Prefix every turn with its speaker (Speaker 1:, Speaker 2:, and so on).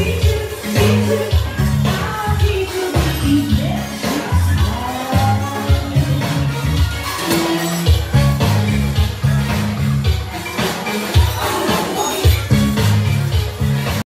Speaker 1: We